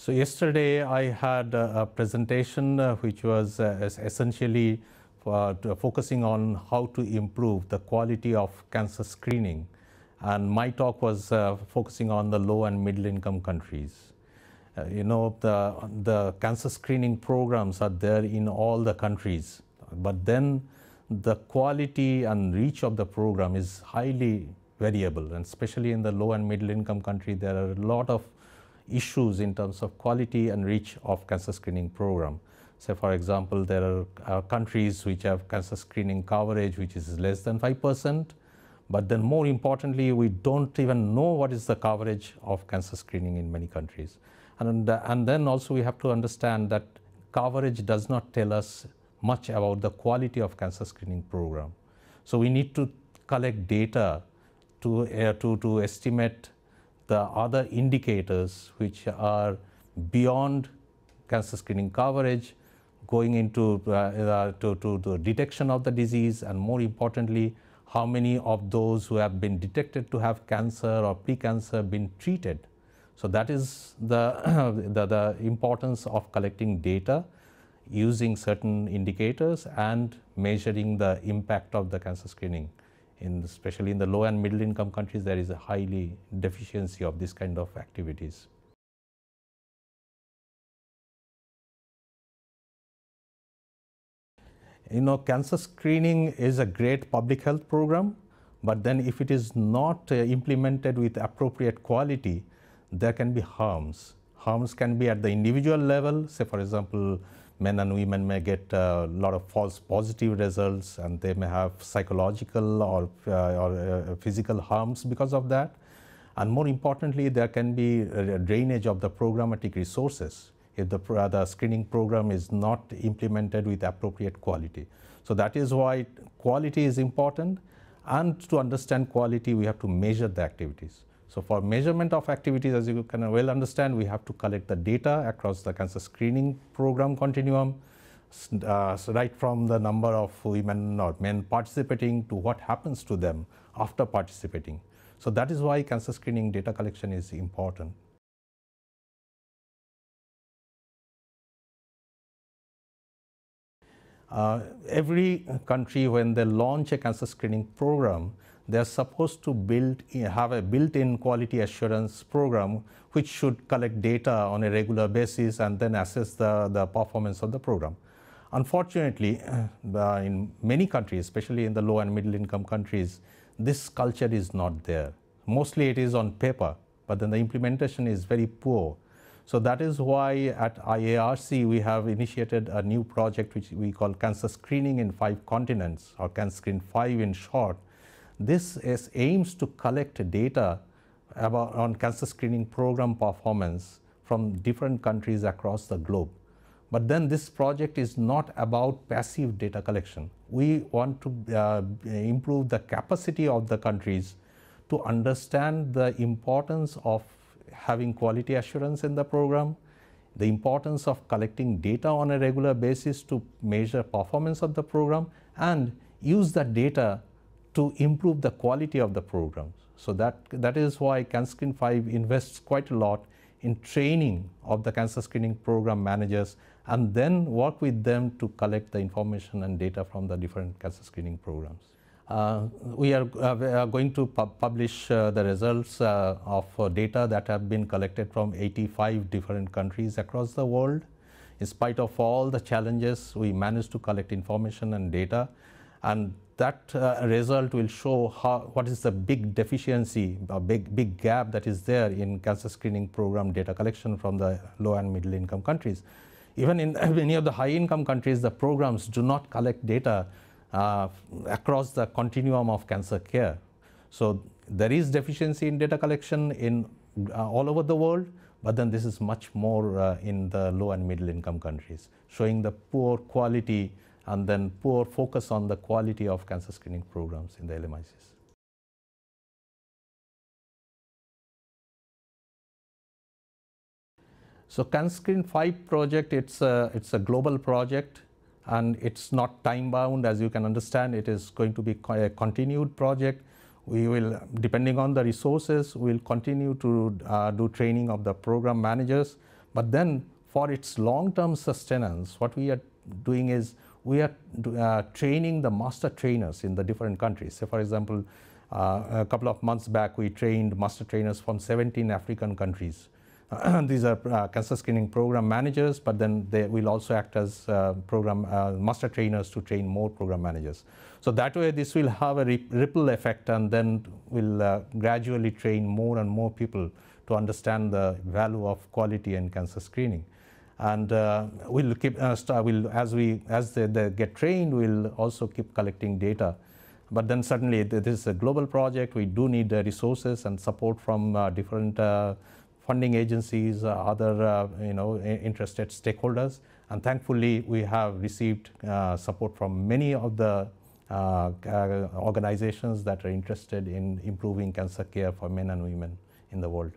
So yesterday I had a, presentation uh, which was uh, essentially for, focusing on how to improve the quality of cancer screening. And my talk was uh, focusing on the low and middle income countries. Uh, you know, the, the cancer screening programs are there in all the countries, but then the quality and reach of the program is highly variable, and especially in the low and middle income country, there are a lot of issues in terms of quality and reach of cancer screening program. So, for example, there are uh, countries which have cancer screening coverage which is less than 5%, but then more importantly, we don't even know what is the coverage of cancer screening in many countries. And, uh, and then also we have to understand that coverage does not tell us much about the quality of cancer screening program. So we need to collect data to, uh, to, to estimate the other indicators which are beyond cancer screening coverage, going into uh, uh, to, to the detection of the disease, and more importantly, how many of those who have been detected to have cancer or pre-cancer been treated. So that is the, the, the importance of collecting data using certain indicators and measuring the impact of the cancer screening in especially in the low and middle income countries, there is a highly deficiency of this kind of activities. You know, cancer screening is a great public health program, but then if it is not uh, implemented with appropriate quality, there can be harms. Harms can be at the individual level, say for example, men and women may get a lot of false positive results and they may have psychological or, uh, or uh, physical harms because of that. And more importantly, there can be drainage of the programmatic resources if the, uh, the screening program is not implemented with appropriate quality. So that is why quality is important and to understand quality we have to measure the activities. So for measurement of activities, as you can well understand, we have to collect the data across the cancer screening program continuum, uh, right from the number of women or men participating to what happens to them after participating. So that is why cancer screening data collection is important. Uh, every country, when they launch a cancer screening program, they are supposed to build have a built-in quality assurance program which should collect data on a regular basis and then assess the, the performance of the program. Unfortunately, uh, in many countries, especially in the low and middle income countries, this culture is not there. Mostly it is on paper, but then the implementation is very poor. So that is why at IARC we have initiated a new project which we call Cancer Screening in Five Continents or cancer CanScreen 5 in short, this is, aims to collect data about, on cancer screening program performance from different countries across the globe. But then this project is not about passive data collection. We want to uh, improve the capacity of the countries to understand the importance of having quality assurance in the program, the importance of collecting data on a regular basis to measure performance of the program, and use that data to improve the quality of the programs. So that, that is why CanScreen 5 invests quite a lot in training of the cancer screening program managers and then work with them to collect the information and data from the different cancer screening programs. Uh, we, are, uh, we, are, going to pu publish uh, the results uh, of uh, data that have been collected from 85 different countries across the world. In spite of all the challenges, we managed to collect information and data and that uh, result will show how, what is the big deficiency, a big, big gap that is there in cancer screening program data collection from the low and middle income countries. Even in many of the high income countries, the programs do not collect data uh, across the continuum of cancer care. So there is deficiency in data collection in uh, all over the world, but then this is much more uh, in the low and middle income countries, showing the poor quality and then poor focus on the quality of cancer screening programs in the LMICs. So CanScreen 5 project, it's a, it's a global project and it's not time bound as you can understand. It is going to be a continued project. We will, depending on the resources, we'll continue to uh, do training of the program managers But then for its long-term sustenance, what we are doing is we are uh, training the master trainers in the different countries. So for example, uh, a couple of months back, we trained master trainers from 17 African countries. These are uh, cancer screening program managers, but then they will also act as uh, program uh, master trainers to train more program managers. So that way, this will have a ripple effect, and then will uh, gradually train more and more people to understand the value of quality in cancer screening. And uh, we'll keep, uh, we'll, as we as they, they get trained, we'll also keep collecting data but then certainly this is a global project. We do need uh, resources and support from uh, different uh, funding agencies, uh, other uh, you know interested stakeholders. And thankfully, we have received uh, support from many of the organizations that are interested in improving cancer care for men and women in the world.